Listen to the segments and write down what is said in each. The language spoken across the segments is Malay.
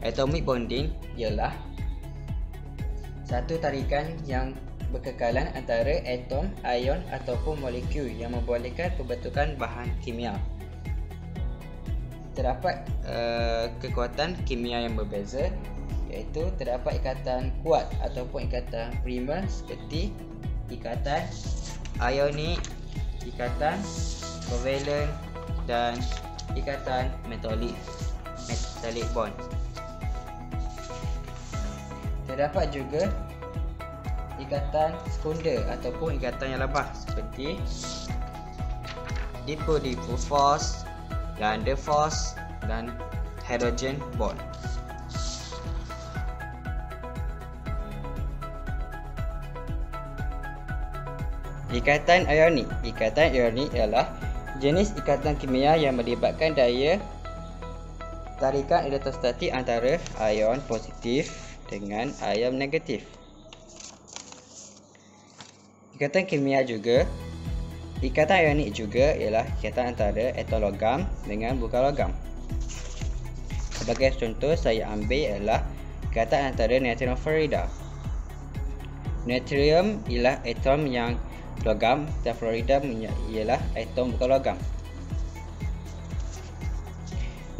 atomic bonding ialah satu tarikan yang berkekalan antara atom, ion ataupun molekul yang membolehkan pembentukan bahan kimia. Terdapat uh, kekuatan kimia yang berbeza iaitu terdapat ikatan kuat ataupun ikatan primer seperti ikatan ionik, ikatan covalent dan ikatan metalik metalik bond. Terdapat juga ikatan sekunder ataupun ikatan yang lemah seperti dipo-dipo force, Lander force dan hydrogen bond. Ikatan ionik Ikatan ionik ialah jenis ikatan kimia yang melibatkan daya tarikan elektrostatik antara ion positif dengan ion negatif. Ikatan kimia juga Ikatan ionik juga ialah ikatan antara atom logam dengan bukan logam. Sebagai contoh saya ambil ialah ikatan antara natrium fluorida. Natrium ialah atom yang logam dan fluorida ialah atom bukan logam.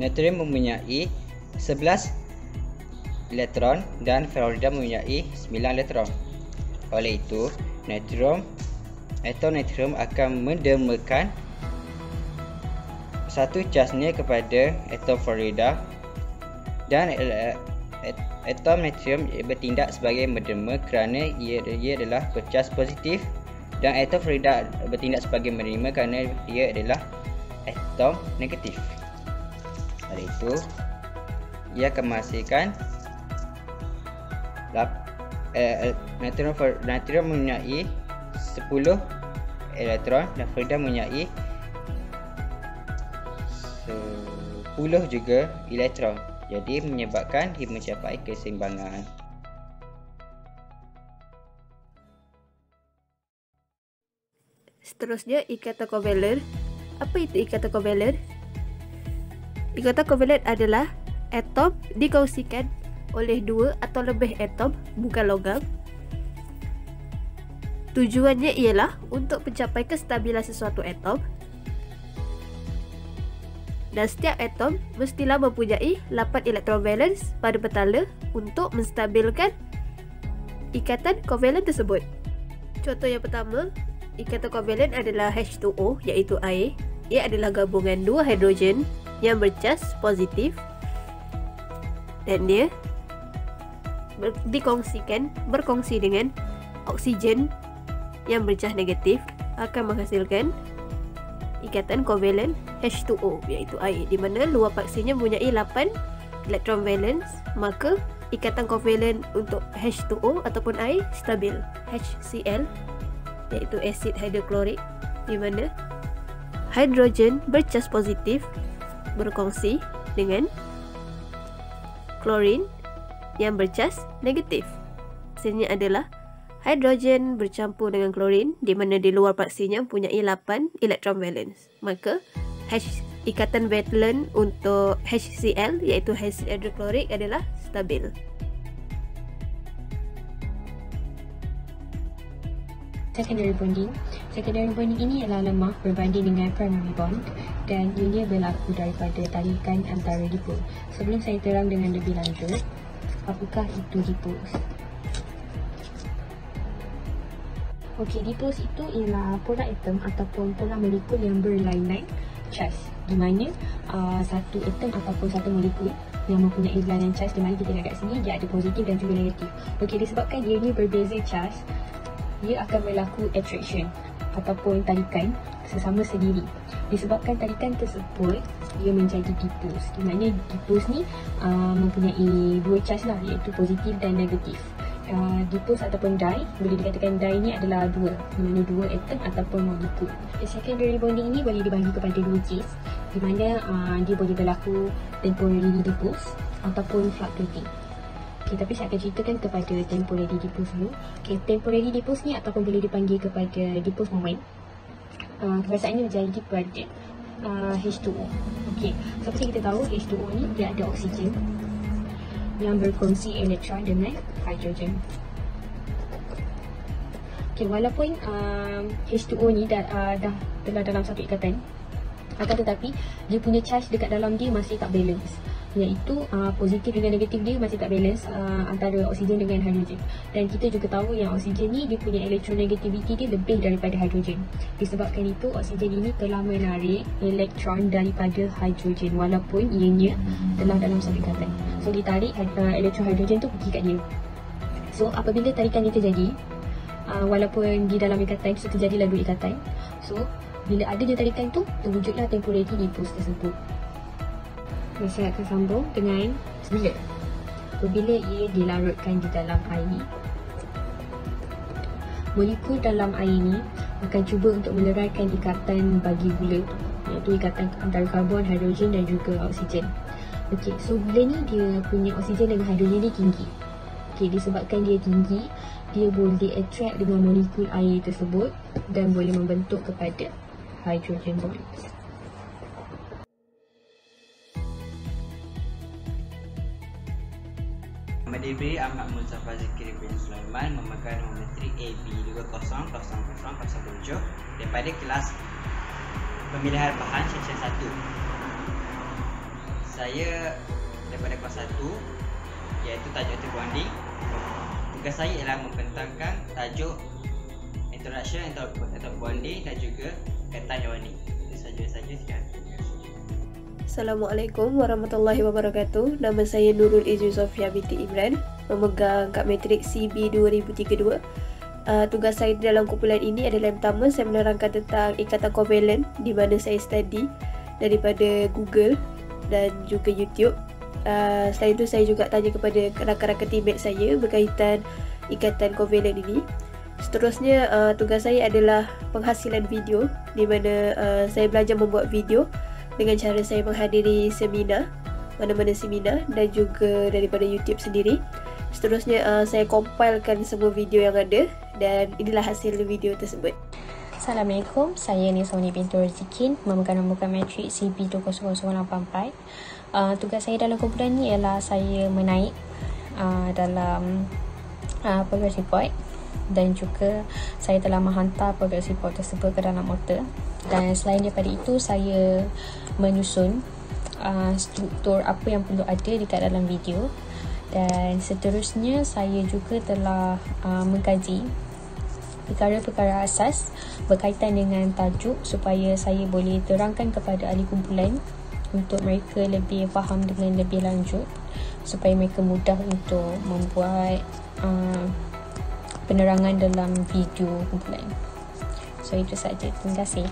Natrium mempunyai 11 elektron dan fluorida mempunyai 9 elektron. Oleh itu, natrium atom natrium akan mendemakan satu charge-nya kepada atom fluorida dan atom natrium bertindak sebagai mendema kerana ia, ia adalah bercas positif dan atom fluorida bertindak sebagai menerima kerana dia adalah atom negatif. Oleh itu, ia akan menghasilkan eh, natrium, natrium mempunyai 10 elektron dan fluorida mempunyai 10 juga elektron. Jadi menyebabkan dia mencapai keseimbangan. Seterusnya ikatan kovalent. Apa itu ikatan kovalent? Ikatan kovalent adalah atom dikongsikan oleh dua atau lebih atom bukan logam. Tujuannya ialah untuk mencapai kestabilan sesuatu atom. Dan setiap atom mestilah mempunyai 8 elektron valence pada petala untuk menstabilkan ikatan kovalent tersebut. Contoh yang pertama, ikatan kovalent adalah H2O iaitu air. Ia adalah gabungan dua hidrogen yang bercas positif dan dia ber- dikongsikan berkongsi dengan oksigen yang bercas negatif akan menghasilkan ikatan kovalent H2O iaitu air di mana luar paksinya mempunyai 8 elektron valence maka ikatan kovalent untuk H2O ataupun air stabil HCl iaitu asid hidroklorik di mana hidrogen bercas positif berkongsi dengan klorin yang bercas negatif. Hasilnya adalah hidrogen bercampur dengan klorin di mana di luar paksinya mempunyai 8 elektron valence. Maka H ikatan valent untuk HCl iaitu hidroklorik adalah stabil. secondary bonding. Secondary bonding ini adalah lemah berbanding dengan primary bond dan ia berlaku daripada talikan antara dipol. Sebelum saya terang dengan lebih lanjut, apakah itu dipols? Okey, dipols itu ialah pola atom ataupun pola molekul yang berlainan charge di mana uh, satu atom ataupun satu molekul yang mempunyai berlainan charge di mana kita lihat kat sini dia ada positif dan juga negatif. Okey, disebabkan dia ni berbeza charge, ia akan berlaku attraction ataupun tarikan sesama sendiri. Disebabkan tarikan tersebut, ia menjadi dipose. Di mana dipose ni uh, mempunyai dua charge lah iaitu positif dan negatif. Uh, dipose ataupun die, boleh dikatakan die ni adalah dua. Mana dua atom ataupun molekul. Secondary bonding ni boleh dibagi kepada dua case. Di mana uh, dia boleh berlaku temporary dipose ataupun fluctuating. Okay, tapi saya akan ceritakan kepada temporary dipose dulu. Okay, temporary dipose ni ataupun boleh dipanggil kepada dipose moment. Uh, kebiasaannya menjadi pada uh, H2O. Okay, seperti kita tahu H2O ni dia ada oksigen. yang berkongsi elektron dengan hidrogen. Okay, walaupun um, H2O ni dah, uh, dah telah dalam satu ikatan akan tetapi dia punya charge dekat dalam dia masih tak balance iaitu uh, positif dengan negatif dia masih tak balance uh, antara oksigen dengan hidrogen. Dan kita juga tahu yang oksigen ni dia punya electronegativity dia lebih daripada hidrogen. Disebabkan itu oksigen ini telah menarik elektron daripada hidrogen walaupun ianya telah dalam satu ikatan so ditarik uh, elektron hidrogen tu pergi kat dia. So apabila tarikan ini terjadi uh, walaupun di dalam ikatan itu terjadilah dua ikatan. So bila ada je tarikan tu terwujudlah temporary nipus tersebut saya akan sambung dengan bila apabila ia dilarutkan di dalam air. Molekul dalam air ni akan cuba untuk meleraikan ikatan bagi gula iaitu ikatan antara karbon, hidrogen dan juga oksigen. Okey, so gula ni dia punya oksigen dengan hidrogen dia tinggi. Okey, disebabkan dia tinggi dia boleh attract dengan molekul air tersebut dan boleh membentuk kepada hydrogen bonds diberi Ahmad Muzaffar Zakiri bin Sulaiman memegang nombor menteri AB200007 daripada kelas pemilihan bahan section 1. Saya daripada kelas 1 iaitu tajuk interbonding. Tugas saya ialah membentangkan tajuk introduction atau bonding dan juga kata ioni. Itu saja sekian. Assalamualaikum warahmatullahi wabarakatuh. Nama saya Nurul Izzu Sofia binti Imran, memegang kad matrik CB 2032. Uh, tugas saya dalam kumpulan ini adalah yang pertama saya menerangkan tentang ikatan kovalent di mana saya study daripada Google dan juga YouTube. Uh, selain itu saya juga tanya kepada rakan-rakan teammate saya berkaitan ikatan kovalent ini. Seterusnya uh, tugas saya adalah penghasilan video di mana uh, saya belajar membuat video dengan cara saya menghadiri seminar mana-mana seminar dan juga daripada YouTube sendiri. Seterusnya uh, saya compilekan semua video yang ada dan inilah hasil video tersebut. Assalamualaikum, saya ni Sony binti Rezikin memegang nombor metrik CB20084. Uh, tugas saya dalam kumpulan ni ialah saya menaik uh, dalam uh, progress report dan juga saya telah menghantar progress report tersebut ke dalam motor. Dan selain daripada itu saya menyusun uh, struktur apa yang perlu ada dekat dalam video. Dan seterusnya saya juga telah uh, mengkaji perkara-perkara asas berkaitan dengan tajuk supaya saya boleh terangkan kepada ahli kumpulan untuk mereka lebih faham dengan lebih lanjut supaya mereka mudah untuk membuat uh, penerangan dalam video kumpulan. So itu saja. Terima kasih.